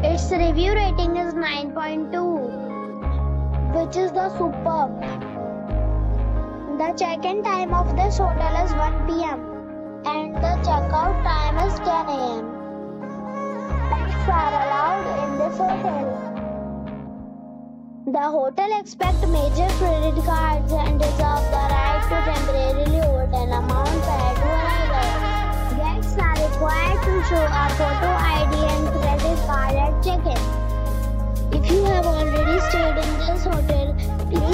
Its review rating is 9.2, which is the superb. The check-in time of this hotel is 1 p.m. and the checkout time is 10 a.m. Pets are allowed in this hotel. The hotel accepts major credit cards and reserves the right to temporarily hold an amount prior to arrival. Guests are required to show a photo